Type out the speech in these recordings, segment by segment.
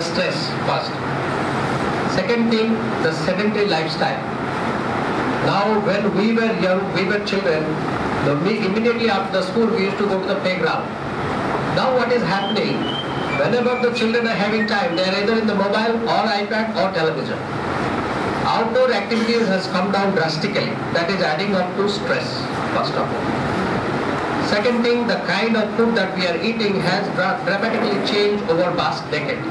stress first. Second thing, the sedentary lifestyle. Now, when we were young, we were children, we, immediately after the school, we used to go to the playground. Now, what is happening? Whenever the children are having time, they are either in the mobile or iPad or television. Outdoor activities has come down drastically. That is adding up to stress, first of all. Second thing, the kind of food that we are eating has dra- dramatically changed over past decade.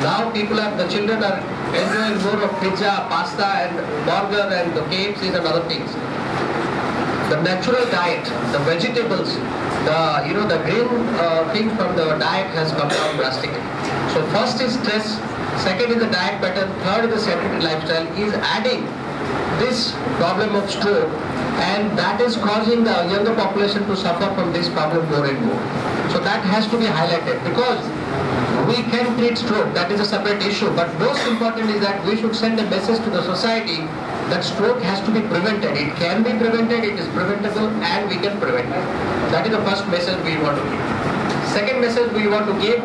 Now people are, the children are enjoying more of pizza, pasta and burger and the KFCs and other things. The natural diet, the vegetables, the, you know, the green uh, things from the diet has come down drastically. So first is stress, second is the diet pattern, third is the sedentary lifestyle is adding this problem of stroke and that is causing the younger population to suffer from this problem more and more. So that has to be highlighted because we can treat stroke, that is a separate issue, but most important is that we should send a message to the society that stroke has to be prevented. It can be prevented, it is preventable and we can prevent it. That is the first message we want to give. Second message we want to give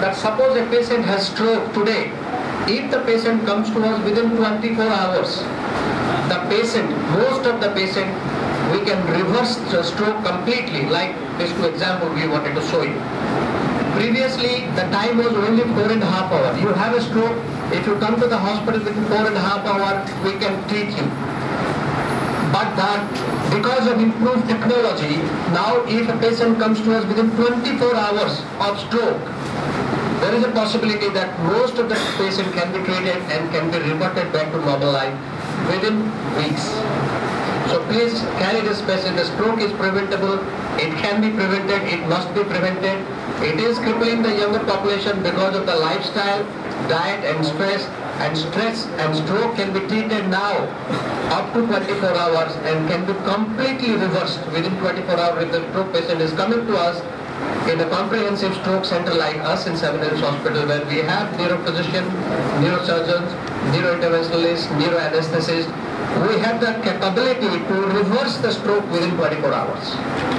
that suppose a patient has stroke today, if the patient comes to us within 24 hours, the patient, most of the patient, we can reverse the stroke completely, like this two examples we wanted to show you. Previously, the time was only four and a half hour. You have a stroke, if you come to the hospital within four and a half hour, we can treat you. But that, because of improved technology, now if a patient comes to us within 24 hours of stroke, there is a possibility that most of the patient can be treated and can be reverted back to normal life within weeks. So please carry this message. The stroke is preventable. It can be prevented. It must be prevented. It is crippling the younger population because of the lifestyle, diet and stress. And stress and stroke can be treated now up to 24 hours and can be completely reversed within 24 hours if the stroke patient is coming to us in a comprehensive stroke center like us in Seven Hills Hospital where we have neurophysician, neurosurgeons, neurointerventionalists, neuroanesthesists. We have the capability to reverse the stroke within 24 hours.